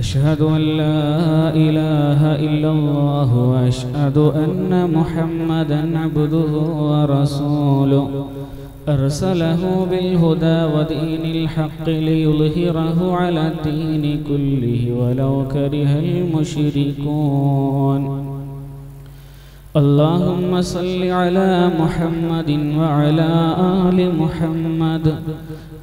أشهد أن لا إله إلا الله وأشهد أن محمدا عبده ورسوله. أرسله بالهدى ودين الحق ليظهره على الدين كله ولو كره المشركون. اللهم صل على محمد وعلى آل محمد.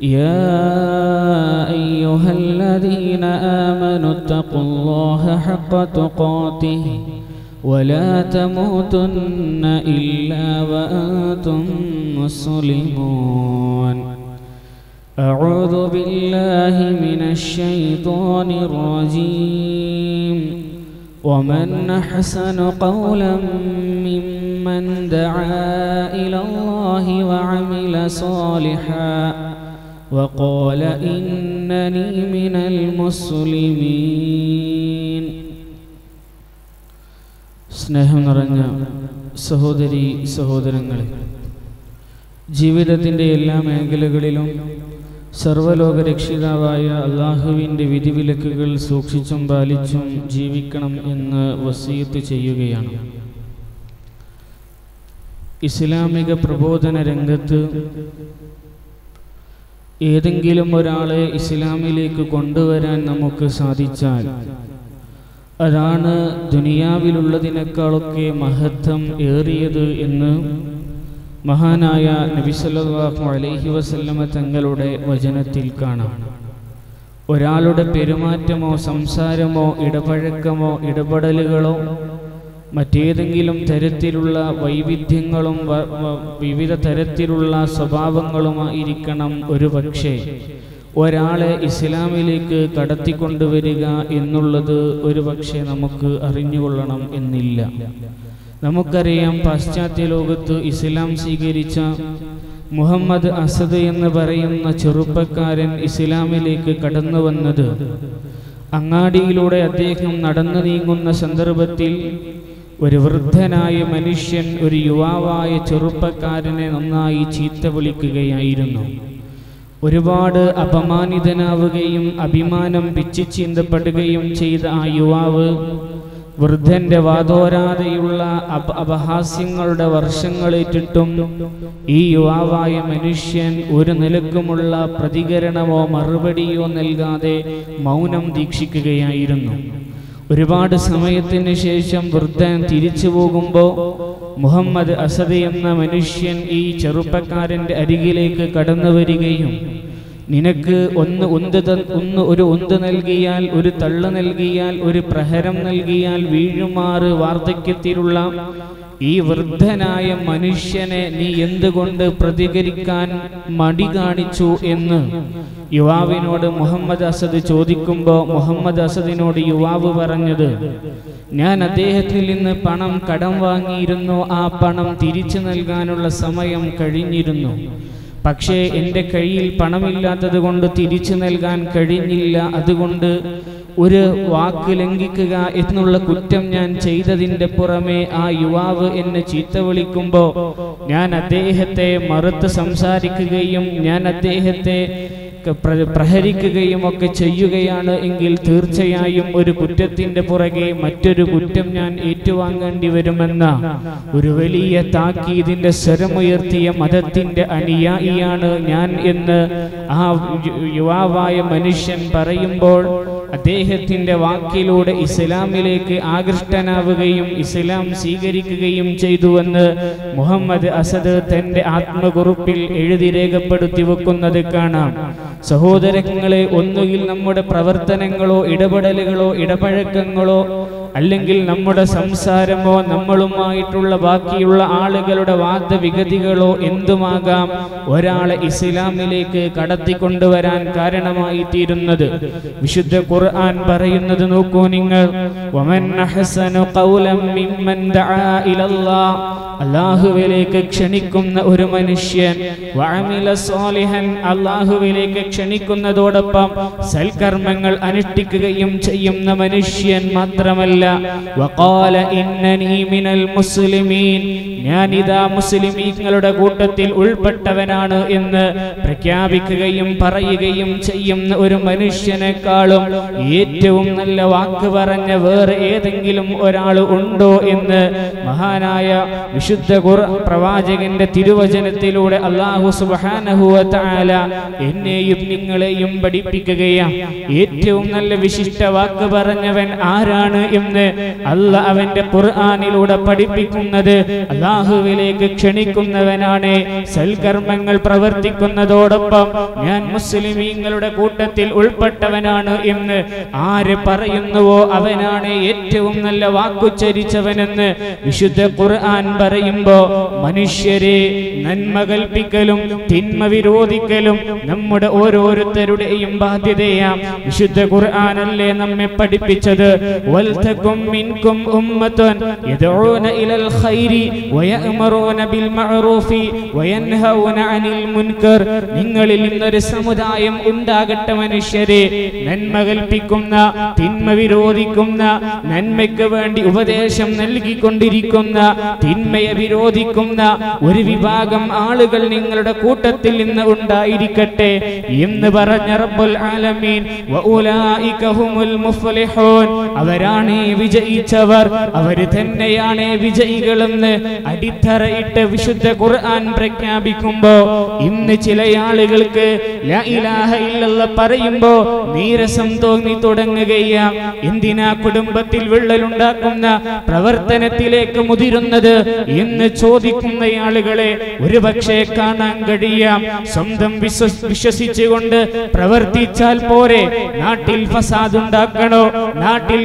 يا أيها الذين آمنوا اتقوا الله حق تقاته ولا تموتن إلا وأنتم مسلمون. أعوذ بالله من الشيطان الرجيم. ومن أحسن قولا ممن دعا إلى الله وعمل صالحا وقال إنني من المسلمين സ്നേഹം നിറഞ്ഞ സഹോദരി സഹോദരങ്ങളെ ജീവിതത്തിൻ്റെ എല്ലാ മേഖലകളിലും സർവലോക രക്ഷിതാവായ അള്ളാഹുവിൻ്റെ വിധിവിലക്കുകൾ സൂക്ഷിച്ചും പാലിച്ചും ജീവിക്കണം എന്ന് വസീത്ത് ചെയ്യുകയാണ് ഇസ്ലാമിക പ്രബോധന രംഗത്ത് ഏതെങ്കിലും ഒരാളെ ഇസ്ലാമിലേക്ക് കൊണ്ടുവരാൻ നമുക്ക് സാധിച്ചാൽ അതാണ് ദുനിയാവിലുള്ളതിനേക്കാളൊക്കെ മഹത്വം ഏറിയത് എന്ന് മഹാനായ നബിസല്ലാഹു അലൈഹി വസല്ലമ തങ്ങളുടെ വചനത്തിൽ കാണാം. ഒരാളുടെ പെരുമാറ്റമോ സംസാരമോ ഇടപഴക്കമോ ഇടപെടലുകളോ മറ്റേതെങ്കിലും തരത്തിലുള്ള വൈവിധ്യങ്ങളും വിവിധ തരത്തിലുള്ള സ്വഭാവങ്ങളുമായിരിക്കണം ഒരു പക്ഷേ ഒരാളെ ഇസ്ലാമിലേക്ക് കടത്തിക്കൊണ്ടുവരിക എന്നുള്ളത് ഒരു പക്ഷേ നമുക്ക് അറിഞ്ഞുകൊള്ളണം എന്നില്ല. നമുക്കറിയാം പാശ്ചാത്യ ലോകത്ത് ഇസ്ലാം സ്വീകരിച്ച മുഹമ്മദ് അസദ് എന്ന് പറയുന്ന ചെറുപ്പക്കാരൻ ഇസ്ലാമിലേക്ക് കടന്നു വന്നത് അങ്ങാടിയിലൂടെ അദ്ദേഹം നടന്നു നീങ്ങുന്ന സന്ദർഭത്തിൽ ഒരു വൃദ്ധനായ മനുഷ്യൻ ഒരു യുവാവായ ചെറുപ്പക്കാരനെ നന്നായി ചീത്ത വിളിക്കുകയായിരുന്നു. ഒരുപാട് അപമാനിതനാവുകയും അഭിമാനം പിച്ചു ചീന്തപ്പെടുകയും ചെയ്ത ആ യുവാവ് വൃദ്ധന്റെ വാതോരാതെയുള്ള അപ അപഹാസ്യങ്ങളുടെ വർഷങ്ങളേറ്റിട്ടും ഈ യുവാവായ മനുഷ്യൻ ഒരു നിലക്കുമുള്ള പ്രതികരണമോ മറുപടിയോ നൽകാതെ മൗനം ദീക്ഷിക്കുകയായിരുന്നു. ഒരുപാട് സമയത്തിന് ശേഷം വൃദ്ധൻ തിരിച്ചു പോകുമ്പോൾ മുഹമ്മദ് അസദ് എന്ന മനുഷ്യൻ ഈ ചെറുപ്പക്കാരന്റെ അരികിലേക്ക് കടന്നു വരികയും നിനക്ക് ഒന്ന് ഉന്ത് ഒന്ന് ഒരു ഉന്ത് നൽകിയാൽ ഒരു തള്ളു നൽകിയാൽ ഒരു പ്രഹരം നൽകിയാൽ വീഴുമാറ് വാർദ്ധക്യത്തിലുള്ള ഈ വൃദ്ധനായ മനുഷ്യനെ നീ എന്തുകൊണ്ട് പ്രതികരിക്കാൻ മടി കാണിച്ചു എന്ന്? യുവാവിനോട് മുഹമ്മദ് അസദ് ചോദിക്കുമ്പോൾ മുഹമ്മദ് അസദിനോട് യുവാവ് പറഞ്ഞത് ഞാൻ അദ്ദേഹത്തിൽ നിന്ന് പണം കടം വാങ്ങിയിരുന്നു. ആ പണം തിരിച്ചു നൽകാനുള്ള സമയം കഴിഞ്ഞിരുന്നു. പക്ഷേ എന്റെ കയ്യിൽ പണമില്ലാത്തത് കൊണ്ട് തിരിച്ചു നൽകാൻ കഴിഞ്ഞില്ല. അതുകൊണ്ട് ഒരു വാക്ക് ലംഘിക്കുക എന്നുള്ള കുറ്റം ഞാൻ ചെയ്തതിന്റെ പുറമെ ആ യുവാവ് എന്നെ ചീത്ത വിളിക്കുമ്പോൾ ഞാൻ അദ്ദേഹത്തെ മറുത്ത് സംസാരിക്കുകയും ഞാൻ അദ്ദേഹത്തെ പ്രഹരിക്കുകയും ഒക്കെ ചെയ്യുകയാണ് എങ്കിൽ തീർച്ചയായും ഒരു കുറ്റത്തിന്റെ പുറകെ മറ്റൊരു കുറ്റം ഞാൻ ഏറ്റുവാങ്ങേണ്ടി വരുമെന്ന ഒരു വലിയ താക്കീതിന്റെ സ്വരമുയർത്തിയ മതത്തിന്റെ അനുയായിയാണ് ഞാൻ എന്ന് ആ യുവാവായ മനുഷ്യൻ പറയുമ്പോൾ അദ്ദേഹത്തിന്റെ വാക്കിലൂടെ ഇസ്ലാമിലേക്ക് ആകൃഷ്ടനാവുകയും ഇസ്ലാം സ്വീകരിക്കുകയും ചെയ്തുവെന്ന് മുഹമ്മദ് അസദ് തന്റെ ആത്മകുറിപ്പിൽ എഴുതി രേഖപ്പെടുത്തി വെക്കുന്നത് കാണാം. സഹോദരങ്ങളെ ഒന്നുകിൽ നമ്മുടെ പ്രവർത്തനങ്ങളോ ഇടപെടലുകളോ ഇടപഴക്കങ്ങളോ അല്ലെങ്കിൽ നമ്മുടെ സംസാരമോ നമ്മളുമായിട്ടുള്ള ബാക്കിയുള്ള ആളുകളുടെ വാദവിഗതികളോ എന്തുമാകാം? ഒരാളെ ഇസ്ലാമിലേക്ക് കടത്തിക്കൊണ്ടുവരാൻ കാരണമായി തീരുന്നത് വിശുദ്ധ ഖുർആൻ പറയുന്നത് നോക്കൂ നിങ്ങൾ. അല്ലാഹുവിലേക്ക് ക്ഷണിക്കുന്ന ഒരു മനുഷ്യൻ. അള്ളാഹുവിലേക്ക് ക്ഷണിക്കുന്നതോടൊപ്പം സൽക്കർമ്മങ്ങൾ അനുഷ്ഠിക്കുകയും ചെയ്യുന്ന മനുഷ്യൻ മാത്രമല്ല. ഞാനിതാ മുസ്ലിമീങ്ങളുടെ കൂട്ടത്തിൽ ഉൾപ്പെട്ടവനാണ് എന്ന് പ്രഖ്യാപിക്കുകയും പറയുകയും ചെയ്യുന്ന ഒരു മനുഷ്യനെക്കാളും ഏറ്റവും നല്ല വാക്ക് പറഞ്ഞ വേറെ ഏതെങ്കിലും ഒരാൾ ഉണ്ടോ എന്ന് മഹാനായ വിശുദ്ധ പ്രവാചകന്റെ തിരുവചനത്തിലൂടെ അള്ളാഹു തആല എന്നെയും നിങ്ങളെയും പഠിപ്പിക്കുകയാണ്. ഏറ്റവും നല്ല വിശിഷ്ട വാക്ക് പറഞ്ഞവൻ ആരാണ് എന്ന് അല്ല അവന്റെ ഖുർആാനിലൂടെ പഠിപ്പിക്കുന്നത്. അള്ളാഹുവിലേക്ക് ക്ഷണിക്കുന്നവനാണ്. സൽകർമ്മങ്ങൾ പ്രവർത്തിക്കുന്നതോടൊപ്പം ഞാൻ മുസ്ലിമീങ്ങളുടെ കൂട്ടത്തിൽ ഉൾപ്പെട്ടവനാണ് എന്ന് ആര് പറയുന്നുവോ അവനാണ് ഏറ്റവും നല്ല വാക്കുച്ചരിച്ചവനെന്ന് വിശുദ്ധ ഖുർആൻ പറയുമ്പോ മനുഷ്യരെ നന്മ കൽപ്പിക്കലും തിന്മ വിരോധിക്കലും നമ്മുടെ ഓരോരുത്തരുടെയും ബാധ്യതയാം. വിശുദ്ധ ഖുർആാനല്ലേ നമ്മെ പഠിപ്പിച്ചത്? വൽതകും മിൻകും منكم أمة ഇലൽ ഖൈരി الخير ബിൽ മഅറൂഫി وينهون അനിൽ മുൻകർ നിങ്ങളിൽ ഇന്നൊരു സമുദായം ഉണ്ടാകട്ടെ മനുഷ്യരെ. നന്മ കൽപ്പിക്കുന്ന തിന്മ വിരോധിക്കുന്ന നന്മയ്ക്ക് വേണ്ടി ഉപദേശം നൽകിക്കൊണ്ടിരിക്കുന്ന തിന്മയെ വിരോധിക്കുന്ന ഒരു വിഭാഗം ആളുകൾ നിങ്ങളുടെ കൂട്ടത്തിൽ നിന്ന് ഉണ്ടായിരിക്കട്ടെ എന്ന് പറഞ്ഞ റബ്ബുൽ ആലമീൻ. അവരാണ് വിജയിച്ചവർ അവർ തന്നെയാണ് വിജയികളെന്ന് അടിത്തറയിട്ട് വിശുദ്ധ ഖുർആൻ പ്രഖ്യാപിക്കുമ്പോ ഇന്ന് ചില ആളുകൾക്ക് പറയുമ്പോ നീരസം തോന്നി തുടങ്ങുകയാ. എന്തിനാ കുടുംബത്തിൽ വിള്ളലുണ്ടാക്കുന്ന പ്രവർത്തനത്തിലേക്ക് മുതിരുന്നത് എന്ന് ചോദിക്കുന്ന ആളുകളെ ഒരുപക്ഷെ കാണാൻ കഴിയാം. സ്വന്തം വിശ്വ- വിശ്വസിച്ചുകൊണ്ട് പ്രവർത്തിച്ചാൽ പോരെ. നാട്ടിൽ ഫസാദ് ഉണ്ടാക്കണോ നാട്ടിൽ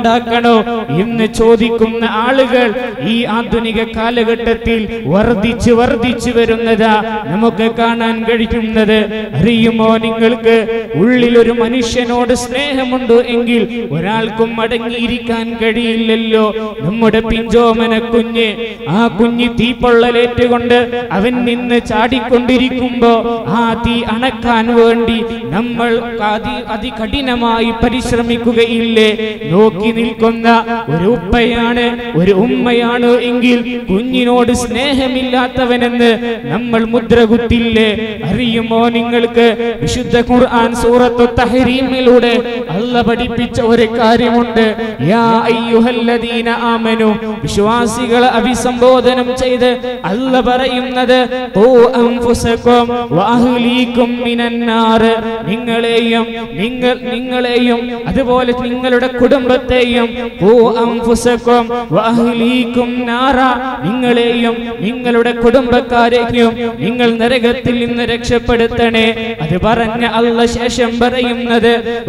കുഴപ്പമുണ്ടാക്കണോ എന്ന് ചോദിക്കുന്ന ആളുകൾ ഈ ആധുനിക കാലഘട്ടത്തിൽ വർദ്ധിച്ചു വർദ്ധിച്ചു വരുന്നതാ നമുക്ക് കാണാൻ കഴിയുന്നത്. അറിയുമോ നിങ്ങൾക്ക്? ഉള്ളിൽ ഒരു മനുഷ്യനോട് സ്നേഹമുണ്ട് എങ്കിൽ ഒരാൾക്കും അടങ്ങിയിരിക്കാൻ കഴിയില്ലല്ലോ. നമ്മുടെ പിഞ്ചോമന കുഞ്ഞ് ആ കുഞ്ഞ് തീപ്പൊള്ളലേറ്റുകൊണ്ട് അവൻ നിന്ന് ചാടിക്കൊണ്ടിരിക്കുമ്പോ ആ തീ അണക്കാൻ വേണ്ടി നമ്മൾ അതി അതികഠിനമായി പരിശ്രമിക്കുകയില്ലേ? നോക്കി നിൽക്കുന്ന ഒരു ഉപ്പയാണ് ഒരു ഉമ്മയാണ് എങ്കിൽ കുഞ്ഞിനോട് സ്നേഹമില്ലാത്തവനെന്ന് നമ്മൾ മുദ്ര കുത്തില്ലേ അറിയുമോ നിങ്ങൾക്ക്? വിശുദ്ധ ഖുർആൻ സൂറത്തു തഹരീമിലൂടെ അല്ല പഠിപ്പിച്ച ഒരു കാര്യമുണ്ട്. യാ അയ്യുഹല്ലദീന ആമനു വിശ്വാസികളെ അഭിസംബോധനം ചെയ്ത് അല്ല പറയുന്നത് ഓ അൻഫുസകും വഅഹ്ലീകും മിനന്നാർ. നിങ്ങളെയും നിങ്ങൾ നിങ്ങളെയും അതുപോലെ നിങ്ങളുടെ കുടുംബത്തെയും നാറ. നിങ്ങളെയും നിങ്ങളുടെ കുടുംബക്കാരെയും നിങ്ങൾ നരകത്തിൽ നിന്ന് രക്ഷപ്പെടുത്തണേ. അത് പറഞ്ഞ അല്ല ശേഷം പറയുന്നത്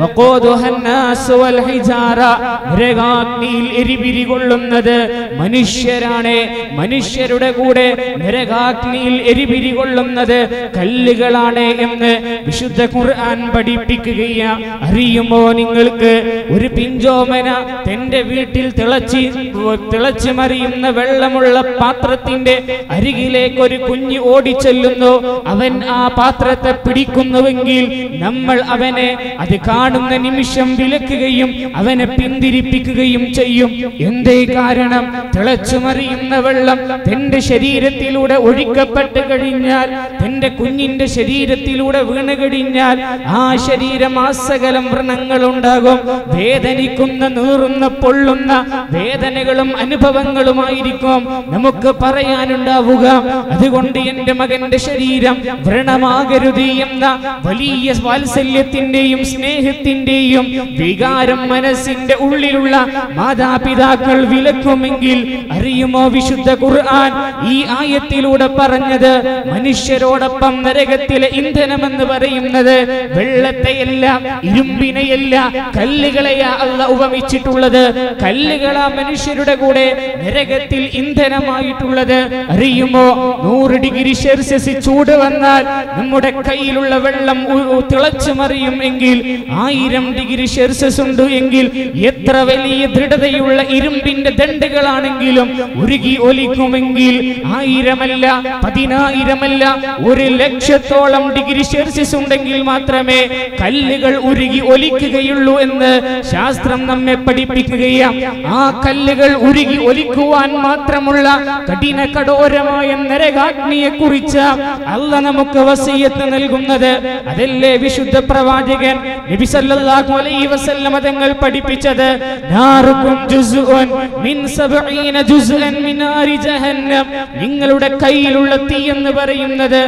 നരകാഗ്നിയിൽ എരിപിരി കൊള്ളുന്നത് മനുഷ്യരാണ്. മനുഷ്യരുടെ കൂടെ നരകാഗ്നിയിൽ എരിപിരി കൊള്ളുന്നത് കല്ലുകളാണ് എന്ന് വിശുദ്ധ ഖുർആൻ പഠിപ്പിക്കുകയാ. അറിയുമോ നിങ്ങൾക്ക്? ഒരു പിഞ്ചോമന തന്റെ വീട്ടിൽ തിളച്ച് തിളച്ച് മറിയുന്ന വെള്ളമുള്ള പാത്രത്തിന്റെ അരികിലേക്ക് ഒരു കുഞ്ഞ് ഓടിച്ചെല്ലുന്നു. അവൻ ആ പാത്രത്തെ പിടിക്കുന്നുവെങ്കിൽ നമ്മൾ അവനെ അത് കാണുന്ന നിമിഷം വിലക്കുകയും അവനെ പിന്തിരിപ്പിക്കുകയും ചെയ്യും. എന്തേ കാരണം? തിളച്ചു മറിയുന്ന വെള്ളം തന്റെ ശരീരത്തിലൂടെ ഒഴിക്കപ്പെട്ട് കഴിഞ്ഞാൽ തന്റെ കുഞ്ഞിന്റെ ശരീരത്തിലൂടെ വീണ് കഴിഞ്ഞാൽ ആ ശരീരം ആസകലം വ്രണങ്ങളുണ്ടാകും. വേദനിക്കുന്ന നീറുന്ന പൊള്ളുന്ന വേദനകളും അനുഭവങ്ങളുമായിരിക്കും നമുക്ക് പറയാനുണ്ടാവുക. അതുകൊണ്ട് എന്റെ മകന്റെ ശരീരം വ്രണമാകരുത് എന്ന വലിയ വാത്സല്യത്തിന്റെയും സ്നേഹത്തിന്റെയും വികാരം മനസ്സിന്റെ ഉള്ളിലുള്ള മാതാപിതാക്കൾ വിലക്കുമെങ്കിൽ അറിയുമോ വിശുദ്ധ ഖുർആൻ? ഈ ആയത്തിലൂടെ പറഞ്ഞത് മനുഷ്യരോടൊപ്പം നരകത്തിലെ ഇന്ധനമെന്ന് പറയുന്നത് വെള്ളത്തെയല്ല ഇരുമ്പിനെയല്ല കല്ലുകളെയാ അല്ല ഉപമിച്ചിട്ടുള്ളത് കല്ലുകളാ മനുഷ്യരുടെ കൂടെ നരകത്തിൽ ഇന്ധനമായിട്ടുള്ളത്. അറിയുമോ? നൂറ് ഡിഗ്രി സെൽഷ്യസ് ചൂട് വന്നാൽ നമ്മുടെ കയ്യിലുള്ള വെള്ളം തിളച്ചു മറിയും എങ്കിൽ ആയിരം ഡിഗ്രി സെൽഷ്യസ് ഉണ്ട് എങ്കിൽ എത്ര വലിയ ദൃഢതയുള്ള ഇരുമ്പിന്റെ ദണ്ടുകളാണെങ്കിലും ഉരുകി ഒലിക്കുമെങ്കിൽ ആയിരമല്ല പതിനായിരമല്ല ഒരു ലക്ഷത്തോളം ഡിഗ്രി സെൽഷ്യസ് ഉണ്ടെങ്കിൽ മാത്രമേ കല്ലുകൾ ഉരുകി ഒലിക്കുകയുള്ളൂ എന്ന് ശാസ്ത്രം നമ്മെ പഠിപ്പിക്കുകയാണ് ആ കല്ലുകൾ ഉരുകി ഒലിക്കുവാൻ മാത്രമുള്ള കഠിന കഠോരമായ നരകാഗ്നിയെ കുറിച്ച് അല്ല നമുക്ക് വസീയത്ത് നൽകുന്നത്. അതല്ലേ വിശുദ്ധ പ്രവാചകൻ നബി സല്ലല്ലാഹു അലൈഹി വസല്ലമ തങ്ങൾ പഠിപ്പിച്ചത് ജുസ്ഉൻ മിൻ സബഈന ജുസ്അൻ ജഹന്നം. നിങ്ങളുടെ കയ്യിലുള്ള തീ എന്ന് പറയുന്നത്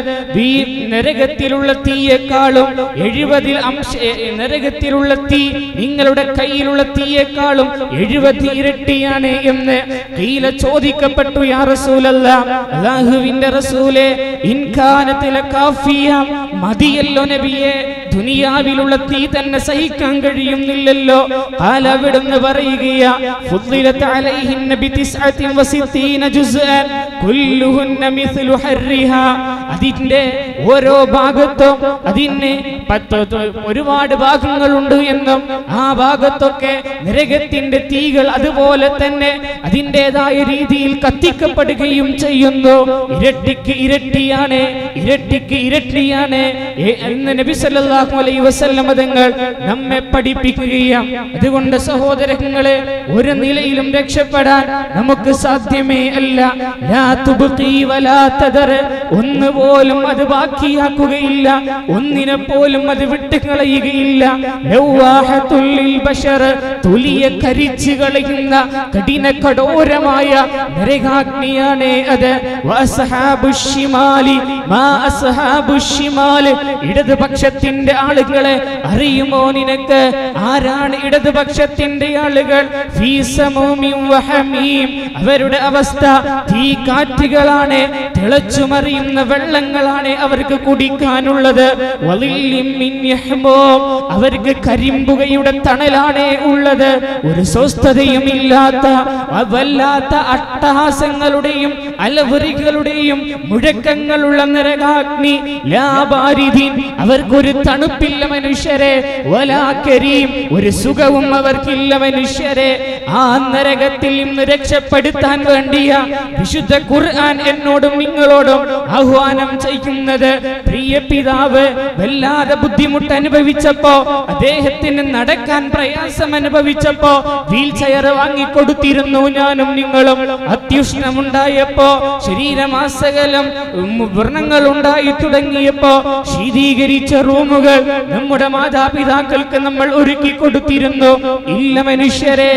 നരകത്തിലുള്ള തീയേക്കാളും എഴുപതിൽ അംശ എ- നരകത്തിലുള്ള തീ നിങ്ങളുടെ കയ്യിലുള്ള തീയേക്കാളും എഴുപത് ഇരട്ടിയാണ് എന്ന് കീല ചോദിക്കപ്പെട്ടു യാ റസൂലല്ല അല്ലാഹുവിന്റെ റസൂലെ ഇൻകാനത്തിലെ കാഫിയ മതിയല്ലോ നബിയെ ദുനിയാവിലുള്ള തീ തന്നെ സഹിക്കാൻ കഴിയുന്നില്ലല്ലോ. അലവിടുന്ന് പറയുകയാ അതിന്റെ ഓരോ ഭാഗത്തും അതിന് ഒരുപാട് ഭാഗങ്ങളുണ്ട് എന്നും ആ ഭാഗത്തൊക്കെ നരകത്തിന്റെ തീകൾ അതുപോലെ തന്നെ അതിന്റെതായ രീതിയിൽ കത്തിക്കപ്പെടുകയും ചെയ്യുന്നു. ഇരട്ടിക്ക് ഇരട്ടിയാണ് ഇരട്ടിക്ക് ഇരട്ടിയാണ് എന്ന് നബി സല്ലല്ലാഹു അലൈഹി വസല്ലം തങ്ങൾ നമ്മെ പഠിപ്പിക്കുകയാണ്. അതുകൊണ്ട് സഹോദരങ്ങളെ ഒരു നിലയിലും രക്ഷപ്പെടാൻ നമുക്ക് സാധ്യമേ അല്ല. ലാ തുബ്ഖി വലാ തദർ. ഒന്ന് പോലും അത് ബാക്കിയാക്കുകയില്ല. ഒന്നിനെ പോലും അത് വിട്ടുകളയുകയില്ല ലൗവാഹത്തുൽ ലിൽ ബശർ തുലിയെ കരിച്ചു കളയുന്ന കഠിന കഠോരമായ നരകാഗ്നിയാണ് അത്. വഅസ്ഹാബുശ് ശിമാലി മാ അസ്ഹാബുശ് ശിമാൽ ഇടതുപക്ഷത്തിന്റെ ആളുകളെ അറിയുമോ നിനക്ക്? ആരാണ് ഇടതുപക്ഷത്തിന്റെ ആളുകൾ? അവരുടെ അവസ്ഥ തീ കാറ്റുകളാണ് തിളച്ചുമറിയുന്ന വെള്ളങ്ങളാണ് അവർക്ക് കുടിക്കാനുള്ളത്. അവർക്ക് കരിമ്പുകയുടെ തണലാണ് ഉള്ളത്. ഒരു സ്വസ്ഥതയും ഇല്ലാത്ത വല്ലാത്ത അട്ടഹാസങ്ങളുടെയും അലവറികളുടെയും മുഴക്കങ്ങളുള്ള നരകാഗ്നി ലാബാരിദീൻ അവർക്കൊരു തണുപ്പില്ല മനുഷ്യരെ. കരീം ഒരു സുഖവും അവർക്കില്ല മനുഷ്യരെ. ആ നരകത്തിൽ നിന്ന് രക്ഷപ്പെടുത്താൻ വേണ്ടിയ വിശുദ്ധ ഖുർആൻ എന്നോടും നിങ്ങളോടും ആഹ്വാനം ചെയ്യുന്നത് പ്രിയ പിതാവ് വല്ലാതെ ബുദ്ധിമുട്ട് അനുഭവിച്ചപ്പോ അദ്ദേഹത്തിന് നടക്കാൻ പ്രയാസം അനുഭവിച്ചപ്പോ വീൽ ചെയർ വാങ്ങിക്കൊടുത്തിരുന്നു ഞാനും നിങ്ങളും. അത്യുഷ്ണമുണ്ടായപ്പോ ശരീരമാസകലം വ്രണങ്ങൾ ഉണ്ടായി തുടങ്ങിയപ്പോ ശീതീകരിച്ച റൂമുകൾ നമ്മുടെ മാതാപിതാക്കൾക്ക് നമ്മൾ ഒരുക്കി കൊടുത്തിരുന്നു. ഇല്ല മനുഷ്യരെ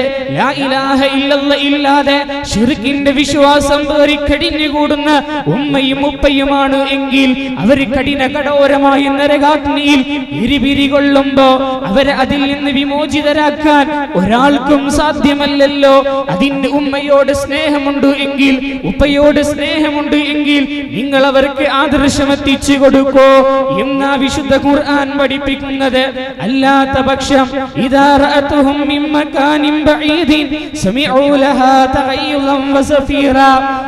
ഇല്ലാതെ ഷിർക്കിന്റെ വിശ്വാസം പേറി കഴിഞ്ഞുകൂടുന്ന ഉമ്മയും ഉപ്പയുമാണ് എങ്കിൽ അവർ കഠിന കടോരമായി നരകാഗ്നിയിൽ ഇരിപിരി കൊള്ളുമ്പോ അവരെ അതിൽ നിന്ന് വിമോചിതരാക്കാൻ ഒരാൾക്കും സാധ്യമല്ലല്ലോ. അതിന്റെ ഉമ്മയോട് സ്നേഹമുണ്ട് എങ്കിൽ ഉപ്പയോട് സ്നേഹമുണ്ട് എങ്കിൽ നിങ്ങൾ അവർക്ക് ആദർശം എത്തിച്ചു കൊടുക്കോ. എന്നാ വിശുദ്ധ ഖുർആൻ പഠിപ്പിക്കുന്നത് അല്ലാത്ത പക്ഷം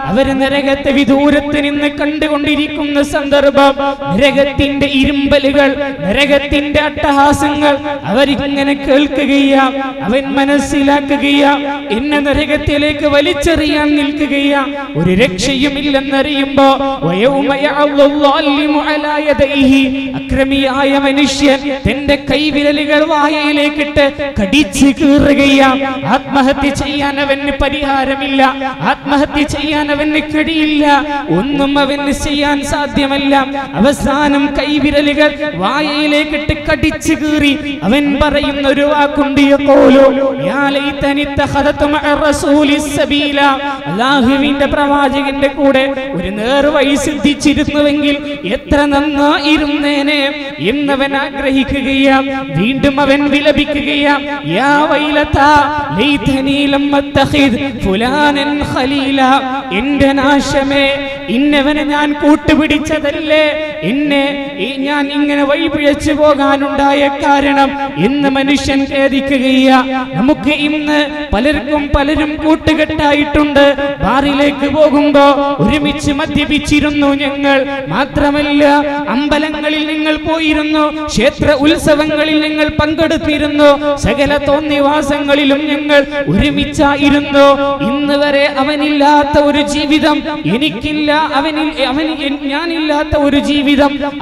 അവർ നരകത്തെ വിദൂരത്ത് നിന്ന് കണ്ടുകൊണ്ടിരിക്കുന്ന സന്ദർഭം നരകത്തിന്റെ ഇരുമ്പലുകൾ നരകത്തിന്റെ അട്ടഹാസങ്ങൾ അവരിങ്ങനെ കേൾക്കുകയാ അവൻ മനസ്സിലാക്കുകയാ എന്നെ നരകത്തിലേക്ക് വലിച്ചെറിയാൻ നിൽക്കുകയാ. ഒരു രക്ഷയുമില്ലെന്നറിയുമ്പോ വയൗമ യഅള്ളു ളാലിമു അലാ യദൈഹി. അക്രമിയായ മനുഷ്യൻ തന്റെ കൈവിരലുകൾ വായയിലേക്കിട്ട് കടിച്ചു കീറുകയാണ് ആത്മഹത്യ ചെയ്യാൻ അവന് പരിഹാരമില്ല. ആത്മഹത്യ ചെയ്യാൻ അവന് കഴിയില്ല ഒന്നും അവന് ചെയ്യാൻ സാധ്യമല്ല. അവസാനം കൈവിരലുകൾ വായയിലേക്കിട്ട് കടിച്ചു കീറി. അവൻ പറയുന്ന ഒരു വാക്കുണ്ട് അല്ലാഹുവിന്റെ പ്രവാചകന്റെ കൂടെ ഒരു നേർവഴി സിദ്ധിച്ചിരുന്നുവെങ്കിൽ എത്ര നന്നായിരുന്നേനെ എന്നവൻ ആഗ്രഹിക്കുകയാ. വീണ്ടും അവൻ വിലപിക്കുകയാ. അത്തഖിദ് ഫുലാനൻ ഖലീല. എന്റെ നാശമേ ഇന്നവനെ ഞാൻ കൂട്ടുപിടിച്ചതല്ലേ? എന്നെ ഈ ഞാൻ ഇങ്ങനെ വഴിപിഴച്ചു പോകാനുണ്ടായ കാരണം ഇന്ന് മനുഷ്യൻ ഖേദിക്കുകയ്യ നമുക്ക് ഇന്ന് പലർക്കും പലരും കൂട്ടുകെട്ടായിട്ടുണ്ട്. ബാറിലേക്ക് പോകുമ്പോ ഒരുമിച്ച് മദ്യപിച്ചിരുന്നു ഞങ്ങൾ. മാത്രമല്ല അമ്പലങ്ങളിൽ നിങ്ങൾ പോയിരുന്നു ക്ഷേത്ര ഉത്സവങ്ങളിൽ നിങ്ങൾ പങ്കെടുത്തിരുന്നു സകല തോന്നിവാസങ്ങളിലും ഞങ്ങൾ ഒരുമിച്ചായിരുന്നു. ഇന്ന് വരെ അവനില്ലാത്ത ഒരു ജീവിതം എനിക്കില്ല അവനിൽ അവൻ ഞാനില്ലാത്ത ഒരു ജീവിതം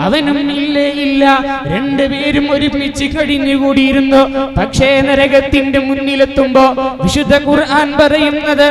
അവനും ഇല്ലേ ഇല്ല. രണ്ടുപേരും ഒരുമിച്ച് കഴിഞ്ഞുകൂടിയിരുന്നു. പക്ഷേ നരകത്തിന്റെ മുന്നിലെത്തുമ്പോ വിശുദ്ധ ഖുർആൻ പറയുന്നത്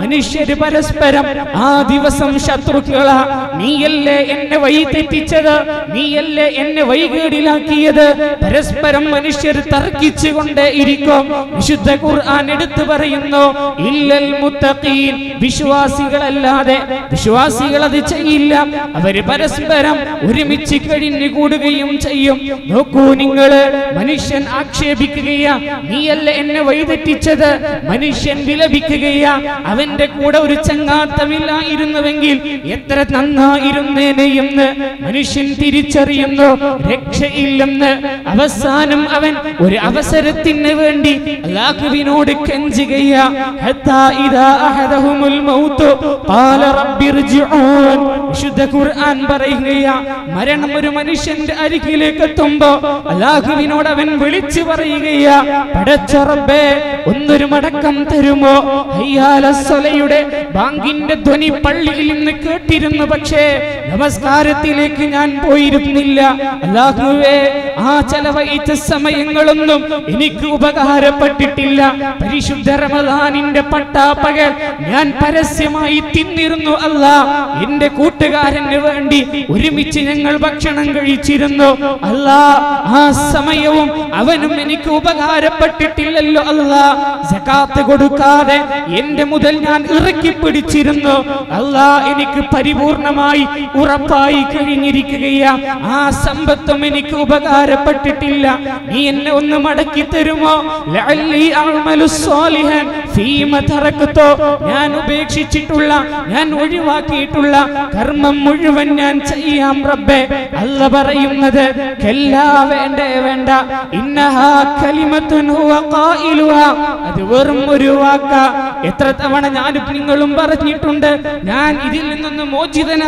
മനുഷ്യര് പരസ്പരം ആ ദിവസം ശത്രുക്കളാ നീയല്ലേ എന്നെ വഴി തെറ്റിച്ചത്? നീയല്ലേ എന്നെ വൈകേടിലാക്കിയത് പരസ്പരം മനുഷ്യർ തർക്കിച്ചുകൊണ്ടേ ഇരിക്കും. വിശുദ്ധ ഖുർആൻ എടുത്തു പറയുന്നു ഇല്ലൽ മുത്തഖീൻ. വിശ്വാസികളല്ലാതെ വിശ്വാസികൾ അത് ചെയ്യില്ല. അവർ പരസ്പരം ഒരുമിച്ച് കഴിഞ്ഞു കൂടുകയും ചെയ്യും. നോക്കൂ നിങ്ങൾ മനുഷ്യൻ ആക്ഷേപിക്കുകയാ. നീയല്ലേ എന്നെ വഴിതെറ്റിച്ചത് മനുഷ്യൻ വിലപിക്കുകയാ. അവന്റെ കൂടെ ഒരു ചങ്ങാത്തമില്ലായിരുന്നുവെങ്കിൽ എത്ര നന്നായിരുന്നേനെ എന്ന് മനുഷ്യൻ തിരിച്ചറിയുന്നു. രക്ഷയില്ലെന്ന് അവസാനം അവൻ ഒരു അവസരത്തിന് വേണ്ടി അല്ലാഹുവിനോട് കെഞ്ചുകയാ. വിശുദ്ധ ഖുർആൻ പറയുകയാ. മരണം ഒരു മനുഷ്യന്റെ അരികിലേക്ക് എത്തുമ്പോ അല്ലാഹുവിനോട് അവൻ വിളിച്ചു പറയുകയാ. പടച്ച റബ്ബേ ഒന്നൊരു മടക്കം തരുമോ? ഹയ്യാലസ്വലയുടെ ബാങ്കിന്റെ ധ്വനി പള്ളിയിൽ നിന്ന് കേട്ടിരുന്നു. പക്ഷേ നമസ്കാരത്തിലേക്ക് ഞാൻ പോയിരുന്നില്ല. അല്ലാഹുവേ ആ ചെലവഴിച്ച സമയങ്ങളൊന്നും എനിക്ക് ഉപകാരപ്പെട്ടിട്ടില്ല. പരിശുദ്ധ റമദാനിന്റെ പട്ടാപ്പകൽ ഞാൻ പരസ്യമായി തിന്നിരുന്നു അല്ല. എന്റെ കൂട്ടുകാരന് വേണ്ടി ഒരുമിച്ച് ഞങ്ങൾ ഭക്ഷണം കഴിച്ചിരുന്നു. അല്ല ആ സമയവും അവനും എനിക്ക് ഉപകാരപ്പെട്ടിട്ടില്ലല്ലോ അല്ല. സകാത്ത് കൊടുക്കാതെ എന്റെ മുതൽ ഞാൻ ഇറക്കി പിടിച്ചിരുന്നു. അല്ല എനിക്ക് പരിപൂർണമായി ഉറപ്പായി കഴിഞ്ഞിരിക്കുകയാ. ആ സമ്പത്തും എനിക്ക് ഉപകാരപ്പെട്ടിട്ടില്ല. നീ എന്നെ ഒന്ന് മടക്കി തരുമോ? ഞാൻ ഉപേക്ഷിച്ചിട്ടുള്ള ഞാൻ ഒഴിവാക്കിയിട്ടുള്ള കർമ്മം മുഴുവൻ ഞാൻ ചെയ്യാം റബ്ബേ. അല്ല പറയുന്നത് വേണ്ടേ വേണ്ട. അത് വെറും ഒരു വാക്ക. എത്ര തവണ ഞാനും നിങ്ങളും പറഞ്ഞിട്ടുണ്ട് ഞാൻ ഇതിൽ നിന്നൊന്ന്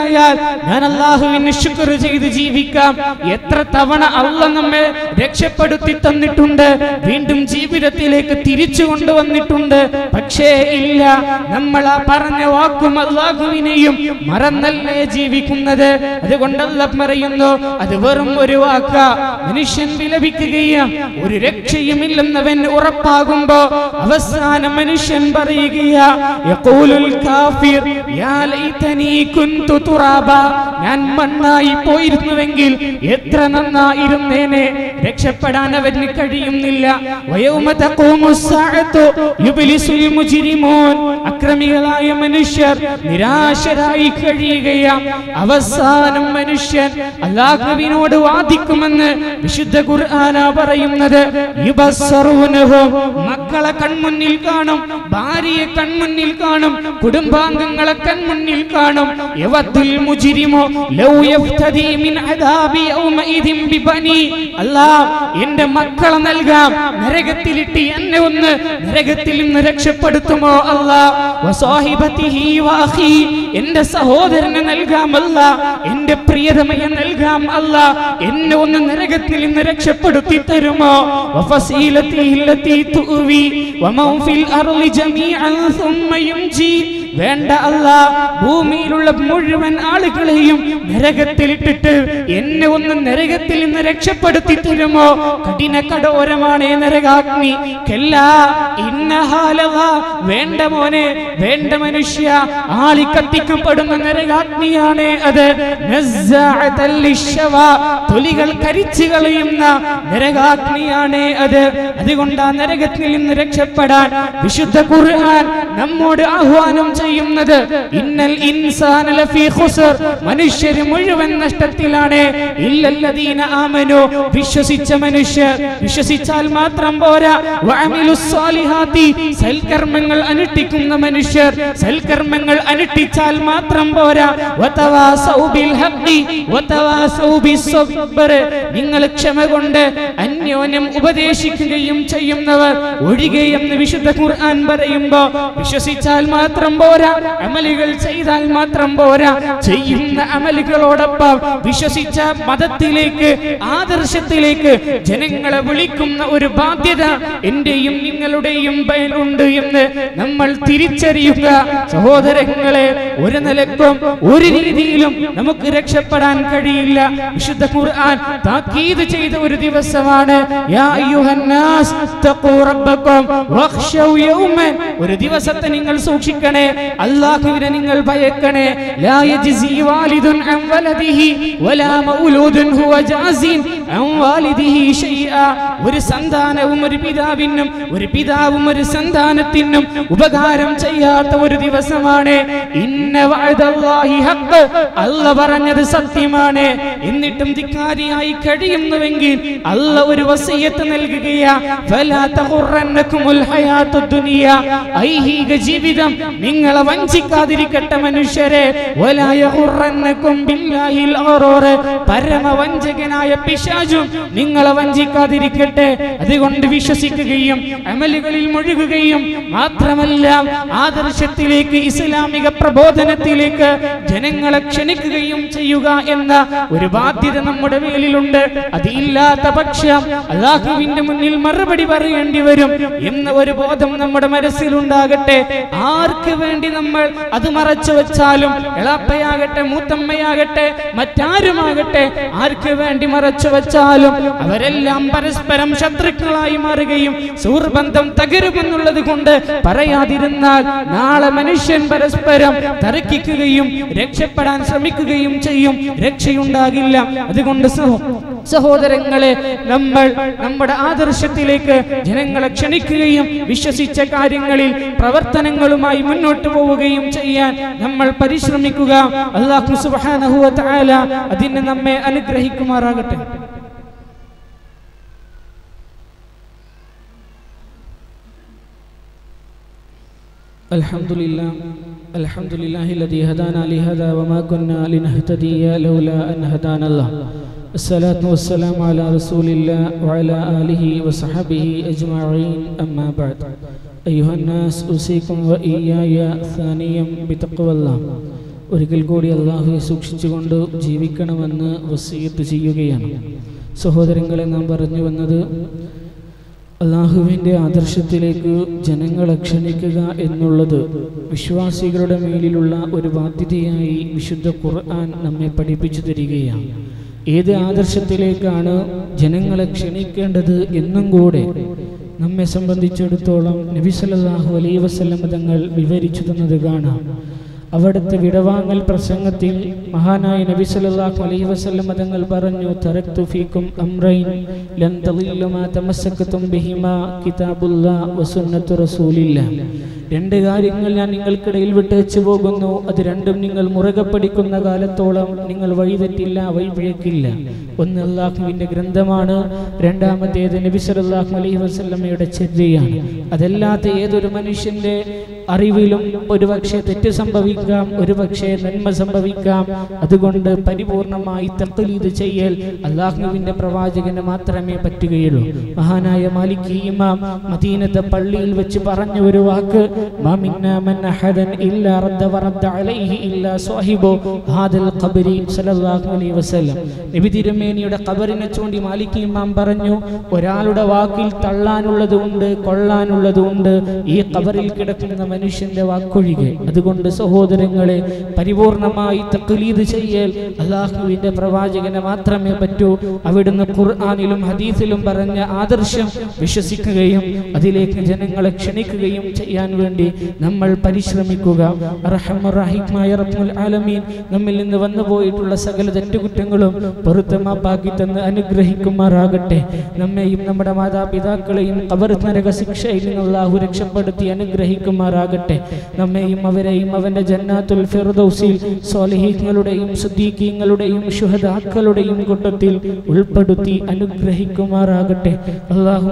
മോചിതനായാൽ ഞാൻ അള്ളാഹുവിന് ശുക്ർ ചെയ്ത് ജീവിക്കാം. എത്ര തവണ അള്ള നമ്മെ രക്ഷപ്പെടുത്തി തന്നിട്ടുണ്ട് വീണ്ടും ജീവിതത്തിലേക്ക് തിരിച്ചു കൊണ്ടുവന്നിട്ടുണ്ട്. പക്ഷേ ഇല്ല നമ്മൾ ആ പറഞ്ഞ വാക്കും അള്ളാഹുവിനെയും മറന്നല്ലേ ജീവിക്കുന്നത്? അതുകൊണ്ടല്ല പറയുന്നു അത് വെറും ഒരു വാക്ക. മനുഷ്യൻ വിലപിക്കുകയും ഒരു രക്ഷയുമില്ലെന്നവൻ ഉറപ്പാകുമ്പോ അവസാനം മനുഷ്യൻ പറയുകയാ യഖൂലുൽ കാഫിർ യാ ലൈതനി കുന്തു തുറാബ ഞാൻ മണ്ണായി പോയിരുന്നുവെങ്കിൽ എത്ര നന്നായിരുന്നേനെ? രക്ഷപ്പെടാൻ അവന് കഴിയുന്നില്ല. അക്രമികളായ മനുഷ്യർ നിരാശരായി കഴിയുകയാ. അവസാനം മനുഷ്യൻ അല്ലാഹുവിനോട് വാദിക്കുമെന്ന് വിശുദ്ധ ഖുർആന പറയുന്നത്. മക്കളെ കൺമുന്നിൽ കാണും ഭാര്യയെ കൺമുന്നിൽ കാണും കുടുംബാംഗങ്ങളെ കൺമുന്നിൽ കാണും. യവത്തുൽ മുജ്രിമു ലൗ യഫ്തദി മിൻ അദാബി യൗമഇദിൻ ബിബനി അല്ലാഹ് എന്റെ മക്കളെ നൽകാം. നരകത്തിലിട്ട് എന്നെ ഒന്ന് നരകത്തിൽ നിന്ന് രക്ഷപ്പെടുത്തുമോ അല്ലാഹ് വസാഹിബതിഹി വാഖി എന്റെ സഹോദരനെ നൽകാം അല്ല. എന്റെ പ്രിയതമയെ നൽകാം അല്ല. എന്നെ ഒന്ന് നരകത്തിൽ നിന്ന് രക്ഷപ്പെടുത്തി തരുമോ? വഫസീലതിഹി അല്ലതി തുവി വമൻ അർളി ജമീഅൻ സുമ്മ യുംജി. വേണ്ട അല്ല ഭൂമിയിലുള്ള മുഴുവൻ ആളുകളെയും നരകത്തിലിട്ടിട്ട് എന്നെ ഒന്ന് നരകത്തിൽ നിന്ന് രക്ഷപ്പെടുത്തി തരുമോ കഠിന കടോരമാണ് നരകാഗ്നി. വേണ്ട മോനെ വേണ്ട മനുഷ്യ ആളി കത്തിക്കപ്പെടുന്ന നരകാഗ്നിയാണ് അത്. തൊലികൾ കരിച്ചു കളയുന്ന നരകാഗ്നിയാണ് അത്. അതുകൊണ്ട് ആ നരകത്തിൽ നിന്ന് രക്ഷപ്പെടാൻ വിശുദ്ധ ഖുർആൻ നമ്മോട് ആഹ്വാനം ചെയ്യുന്നത് ഇന്നൽ ഇൻസാന ലഫീ ഖുസർ. മനുഷ്യർ മുഴുവൻ നഷ്ടത്തിലാണ്. ഇല്ലല്ലദീന ആമനു. വിശ്വസിച്ച മനുഷ്യർ വിശ്വസിച്ചാൽ മാത്രം പോരാ. വഅമിലുസ് സാലിഹാത്തി സൽകർമ്മങ്ങൾ അനുഷ്ഠിക്കുന്ന മനുഷ്യർ. സൽക്കർമ്മങ്ങൾ അനുഷ്ഠിച്ചാൽ മാത്രം പോരാ. വതവാസൗ ബിൽ ഹഖി വതവാസൗ ബിസ്സബ്ർ. നിങ്ങൾ ക്ഷമ കൊണ്ട് അന്യോന്യം ഉപദേശിക്കുകയും ചെയ്യുന്നവർ. ഒഴികെയെന്ന് വിശുദ്ധ ഖുർആൻ പറയുമ്പോ വിശ്വസിച്ചാൽ മാത്രം പോരാ അമലുകൾ ചെയ്താൽ മാത്രം പോരാ ചെയ്യുന്ന അമലുകളോടൊപ്പം വിശ്വസിച്ച മതത്തിലേക്ക് ആദർശത്തിലേക്ക് ജനങ്ങളെ വിളിക്കുന്ന ഒരു ബാധ്യത എന്റെയും നിങ്ങളുടെയും പേരുണ്ട് എന്ന് നമ്മൾ തിരിച്ചറിയുക. സഹോദരങ്ങളെ ഒരു നിലക്കും ഒരു രീതിയിലും നമുക്ക് രക്ഷപ്പെടാൻ കഴിയില്ല. വിശുദ്ധ ഖുർആൻ താക്കീത് ചെയ്ത ഒരു ദിവസമാണ്. യാ അയ്യുഹന്നാസ് ഒരു ദിവസത്തെ നിങ്ങൾ സൂക്ഷിക്കണേ. അല്ലാഹുവിനെ നിങ്ങൾ ഭയക്കണേ. ലാ യജ്സി വാലിദുൻ അൻ വലദിഹി വലാ മൗലൂദുൻ ഹുവ ജാസിൻ. ഒരു സന്താനവും ഒരു പിതാവിനും ഒരു പിതാവും ഒരു സന്താനത്തിനും ഉപകാരം ചെയ്യാത്ത ഒരു ദിവസമാണ്. അല്ല പറഞ്ഞത് സത്യമാണ്. എന്നിട്ടും ധിക്കാരിയായി കഴിയുന്നുവെങ്കിൽ അല്ല ഒരു വസിയത്ത് നൽകുകയാ. ഐഹിക ജീവിതം നിങ്ങളെ വഞ്ചിക്കാതിരിക്കട്ടെ മനുഷ്യരെ. വലാ യഖുറന്നകും പിശാചും നിങ്ങളെ വഞ്ചിക്കാതിരിക്കട്ടെ. അതുകൊണ്ട് വിശ്വസിക്കുകയും അമലുകളിൽ മുഴുകുകയും മാത്രമല്ല ആദർശത്തിലേക്ക് ഇസ്ലാമിക പ്രബോധനത്തിലേക്ക് ജനങ്ങളെ ക്ഷണിക്കുകയും ചെയ്യുക എന്ന ഒരു ബാധ്യത നമ്മുടെ മേലിലുണ്ട്. അതില്ലാത്ത പക്ഷം അള്ളാഹുവിന്റെ മുന്നിൽ മറുപടി പറയേണ്ടി വരും എന്ന ഒരു ബോധം നമ്മുടെ മനസ്സിലുണ്ടാകട്ടെ. ആർക്ക് വേണ്ടി നമ്മൾ അത് മറച്ചു വെച്ചാലും എളാപ്പയാകട്ടെ മൂത്തമ്മയാകട്ടെ മറ്റാരുമാകട്ടെ ആർക്ക് വേണ്ടി മറച്ചു വെച്ചാലും അവരെല്ലാം പരസ്പരം ശത്രുക്കളായി മാറുകയും സുഹൃബന്ധം തകരുമെന്നുള്ളത് കൊണ്ട് പറയാതിരുന്നാൽ നാളെ മനുഷ്യൻ പരസ്പരം തർക്കിക്കുകയും രക്ഷപ്പെടാൻ ശ്രമിക്കുകയും ചെയ്യും. രക്ഷയുണ്ടാകില്ല. അതുകൊണ്ട് സഹോ സഹോദരങ്ങളെ നമ്മൾ നമ്മുടെ ആദർശത്തിലേക്ക് ജനങ്ങളെ ക്ഷണിക്കുകയും വിശ്വസിച്ച കാര്യങ്ങളിൽ പ്രവർത്തനങ്ങളുമായി മുന്നോട്ട് പോവുകയും ചെയ്യാൻ നമ്മൾ പരിശ്രമിക്കുക. അള്ളാഹു അതിന് അതിനെ നമ്മെ അനുഗ്രഹിക്കുമാറാകട്ടെ. الحمد لله الحمد لله الذي هدانا لهذا وما كنا لنهتدي لولا ان هدانا الله الصلاة والسلام على رسول الله وعلى آله وصحبه أجمعين أما بعد أيها الناس أوصيكم وإياي ثانيا بتقوى الله ഒരിക്കൽ കൂടി അള്ളാഹുവെ സൂക്ഷിച്ചുകൊണ്ട് ജീവിക്കണമെന്ന് വസീയത്ത് ചെയ്യുകയാണ് സഹോദരങ്ങളെ നാം പറഞ്ഞു വന്നത് അള്ളാഹുവിൻ്റെ ആദർശത്തിലേക്ക് ജനങ്ങളെ ക്ഷണിക്കുക എന്നുള്ളത് വിശ്വാസികളുടെ മേലിലുള്ള ഒരു ബാധ്യതയായി വിശുദ്ധ ഖുർആൻ നമ്മെ പഠിപ്പിച്ചു തരികയാണ് ഏത് ആദർശത്തിലേക്കാണ് ജനങ്ങളെ ക്ഷണിക്കേണ്ടത് എന്നും കൂടെ നമ്മെ സംബന്ധിച്ചിടത്തോളം നബി അലൈ വസല്ലം തങ്ങൾ വിവരിച്ചു തന്നത് കാണാം. അവിടുത്തെ വിടവാങ്ങൽ പ്രസംഗത്തിൽ മഹാനായ നബി സല്ലല്ലാഹു അലൈഹി വസല്ലം തങ്ങൾ പറഞ്ഞു തറക്തു ഫീക്കും അംറൈൻ ലൻ മാ തമസ്സക്തും ബിഹിമാ വസുന്നത്തു രണ്ട് കാര്യങ്ങൾ ഞാൻ നിങ്ങൾക്കിടയിൽ വിട്ടേച്ചു പോകുന്നു. അത് രണ്ടും നിങ്ങൾ മുറുകെ പഠിക്കുന്ന കാലത്തോളം നിങ്ങൾ വഴിതെറ്റില്ല വഴിപിഴക്കില്ല ഒന്ന് അള്ളാഹുവിന്റെ ഗ്രന്ഥമാണ്. രണ്ടാമത്തേത് നബി സല്ലല്ലാഹു അലൈഹി വസല്ലമയുടെ ചര്യയാണ്. അതല്ലാത്ത ഏതൊരു മനുഷ്യന്റെ അറിവിലും ഒരുപക്ഷെ തെറ്റ് സംഭവിക്കാം ഒരുപക്ഷെ നന്മ സംഭവിക്കാം. അതുകൊണ്ട് പരിപൂർണമായി തക്കലീത് ചെയ്യൽ അള്ളാഹുവിന്റെ പ്രവാചകന് മാത്രമേ പറ്റുകയുള്ളൂ. മഹാനായ മാലിക് ഇമാം മദീനത്തെ പള്ളിയിൽ വെച്ച് പറഞ്ഞ ഒരു വാക്ക് മാ من മൻ അഹദൻ ഇല്ലാ ورد عليه അലൈഹി ഇല്ലാ സ്വഹിബു ഹാദൽ ഖബരി സല്ലല്ലാഹു അലൈഹി വസല്ലം. നബി തിരുമേനിയുടെ ഖബറിനെ ചൂണ്ടി മാലിക് ഇമാം പറഞ്ഞു ഒരാളുടെ വാക്കിൽ തള്ളാനുള്ളതുണ്ട് കൊള്ളാനുള്ളതുണ്ട് ഈ ഖബറിൽ കിടക്കുന്ന മനുഷ്യന്റെ വാക്കൊഴികെ. അതുകൊണ്ട് സഹോദരങ്ങളെ പരിപൂർണമായി തക്ലീദ് ചെയ്യൽ അള്ളാഹുവിന്റെ പ്രവാചകനെ മാത്രമേ പറ്റൂ. അവിടുന്ന് ഖുർആാനിലും ഹദീസിലും പറഞ്ഞ ആദർശം വിശ്വസിക്കുകയും അതിലേക്ക് ജനങ്ങളെ ക്ഷണിക്കുകയും ചെയ്യാൻ വേണ്ടി നമ്മൾ പരിശ്രമിക്കുക റഹ്മായ റബ്ബുൽ ആലമീൻ നമ്മിൽ നിന്ന് വന്നു പോയിട്ടുള്ള സകല തെറ്റുകുറ്റങ്ങളും പൊറുത്ത് മാപ്പാക്കി തന്ന് അനുഗ്രഹിക്കുമാറാകട്ടെ നമ്മെയും നമ്മുടെ മാതാപിതാക്കളെയും അവർ നരക ശിക്ഷയിൽ നിന്ന് അള്ളാഹു രക്ഷപ്പെടുത്തി അനുഗ്രഹിക്കുമാറാകട്ടെ നമ്മെയും അവരെയും അവന്റെ ജന്നാത്തുൽ ഫിർദൗസിൽ സ്വാലിഹീങ്ങളുടെയും സുദ്ദീഖീങ്ങളുടെയും ശുഹദാക്കളുടെയും കൂട്ടത്തിൽ ഉൾപ്പെടുത്തി അനുഗ്രഹിക്കുമാറാകട്ടെ അള്ളാഹു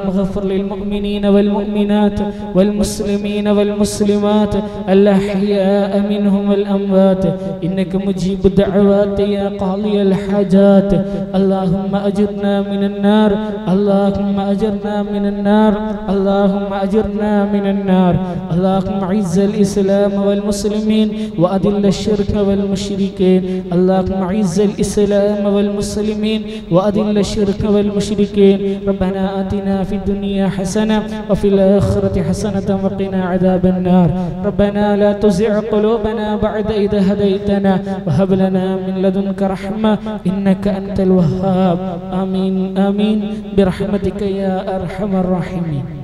للمؤمنين والمؤمنات والمسلمين والمسلمات الأحياء منهم والأموات إنك مجيب الدعوات يا قاضي الحاجات. اللهم أجرنا من النار اللهم أجرنا من النار اللهم أجرنا من النار. اللهم أعز الإسلام والمسلمين وأذل الشرك والمشركين. اللهم أعز الإسلام والمسلمين وأذل الشرك والمشركين. ربنا آتنا في الدنيا حسنة وفي الآخرة حسنة وقنا عذاب النار. ربنا لا تزع قلوبنا بعد إذا هديتنا. وهب لنا من لدنك رحمة. إنك أنت الوهاب. آمين. آمين. برحمتك يا أرحم الراحمين.